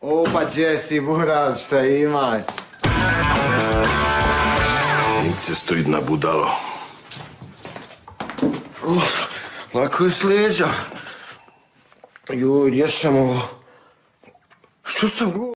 Opa, Jesse, buraz, šta ima? Incestoidna budalo. Uf, lako je s leđa. Joj, gdje sam ovo? Što sam go...